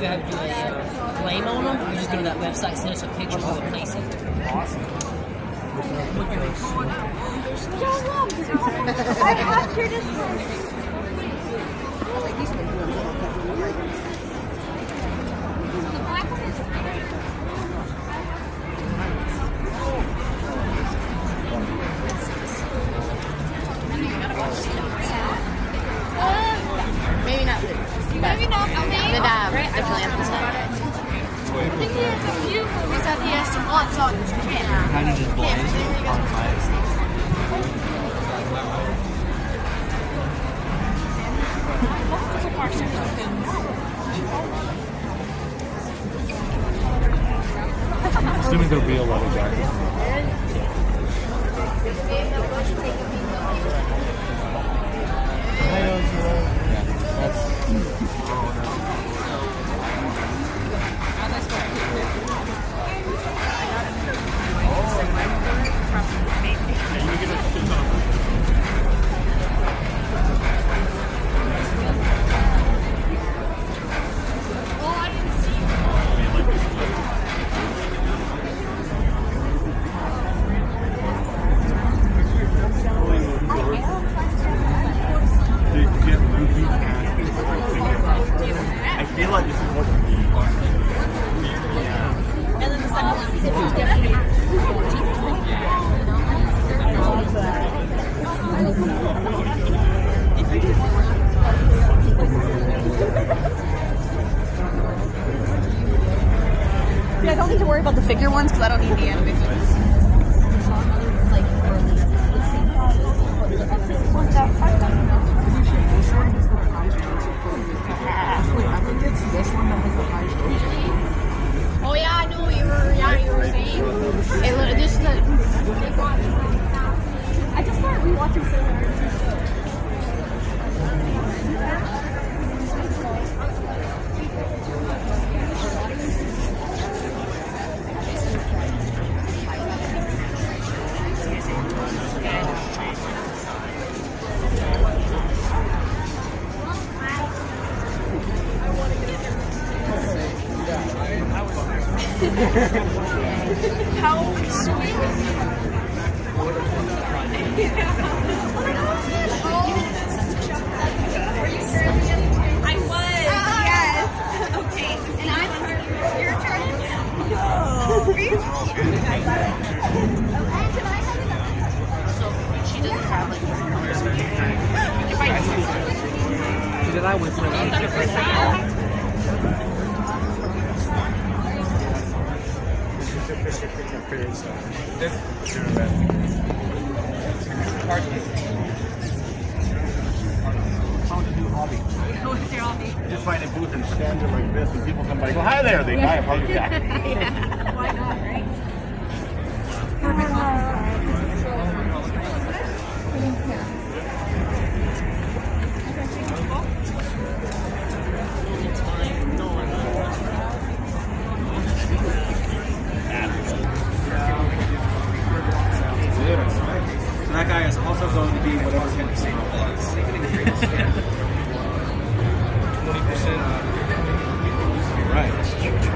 you have your blame on them, you just go to that website, send us a picture, we'll replace it. Awesome. Y'all. I'm I went for How to do hobby. Just find a booth and stand there like this, and people come by. Well, hi there. They buy a party pack. All right.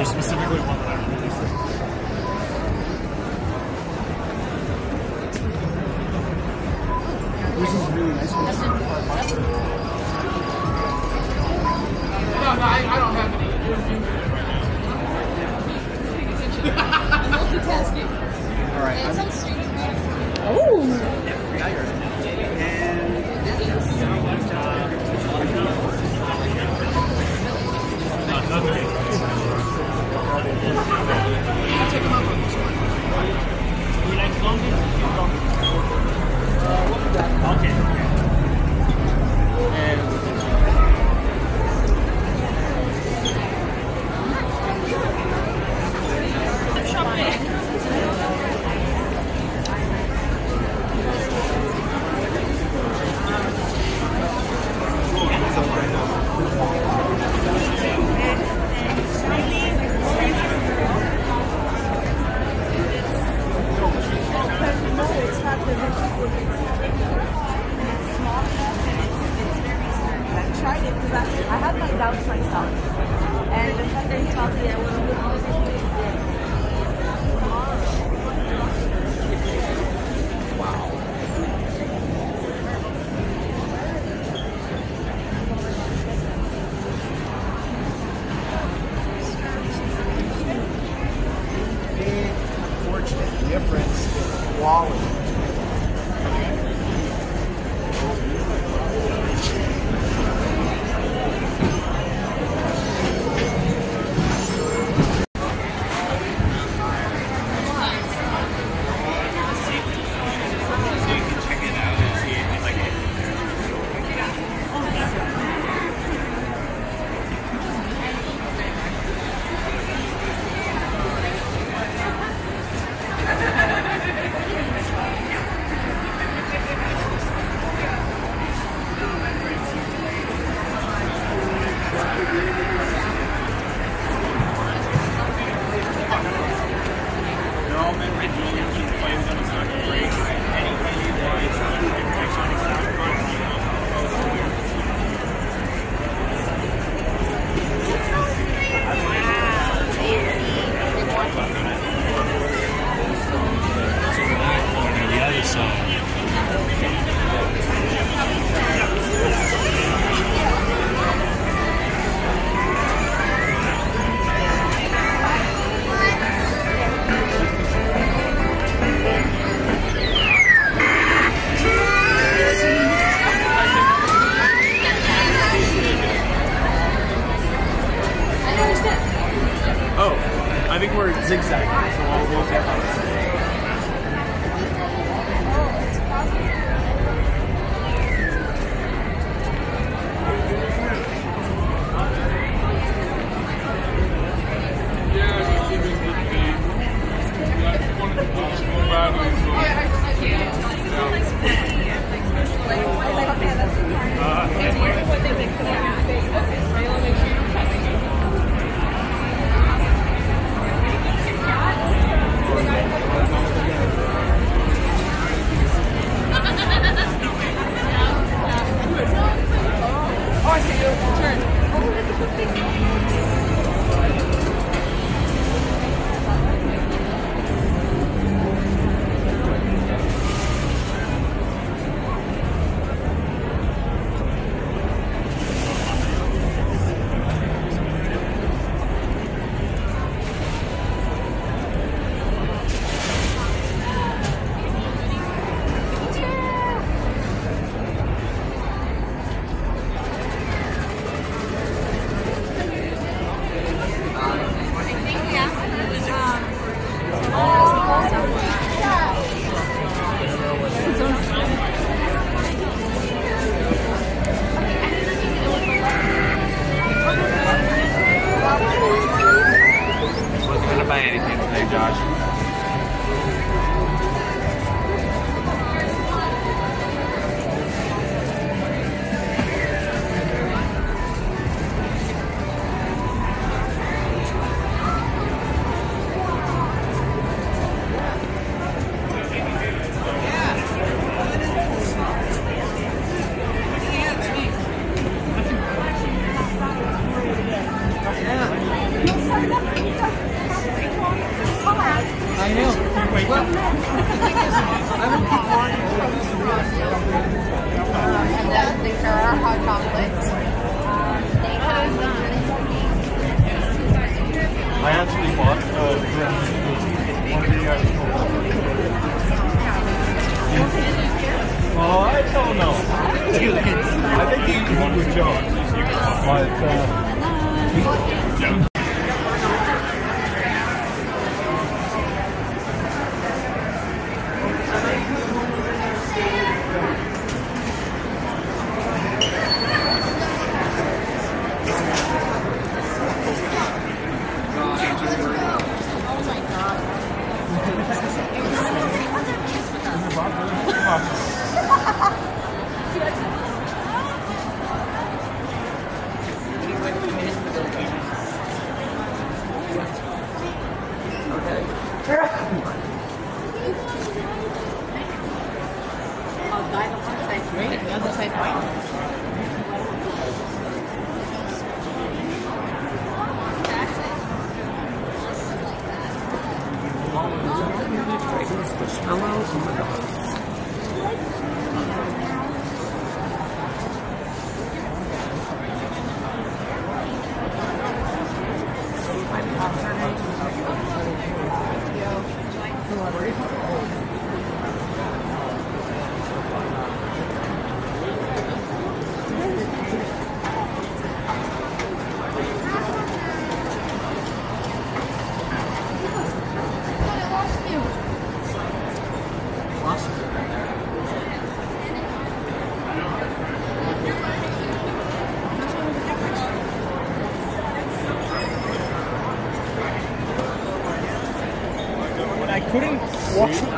There's specifically couldn't walk.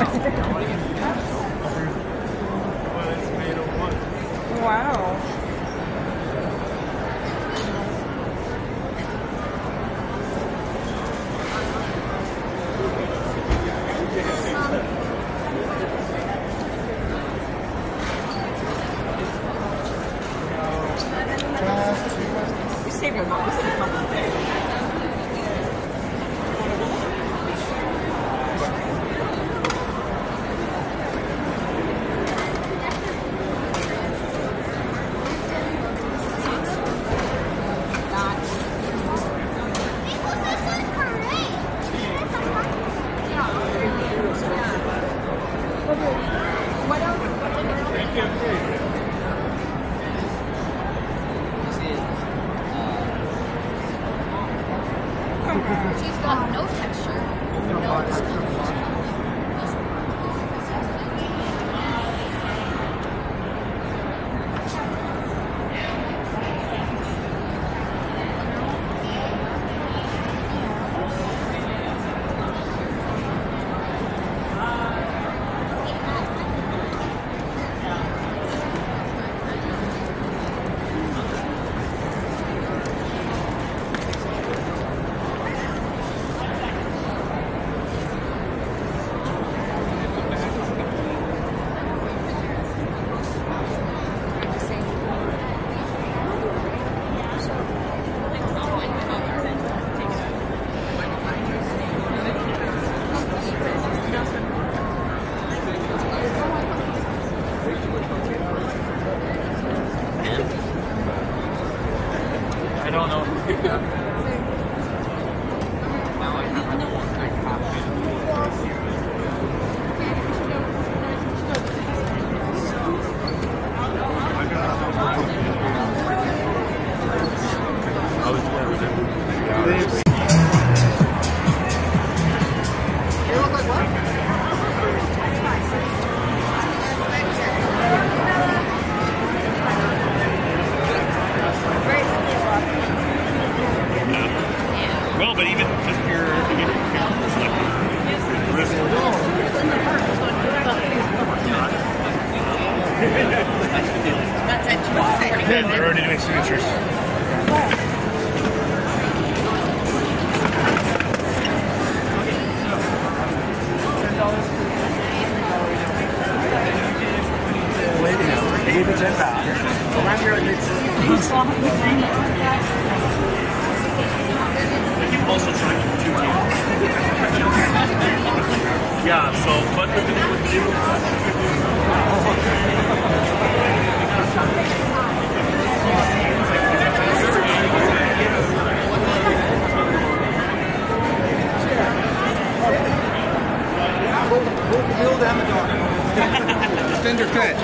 intercut.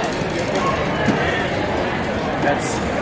That's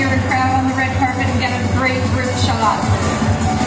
Kira crowd on the red carpet and get a great group shot.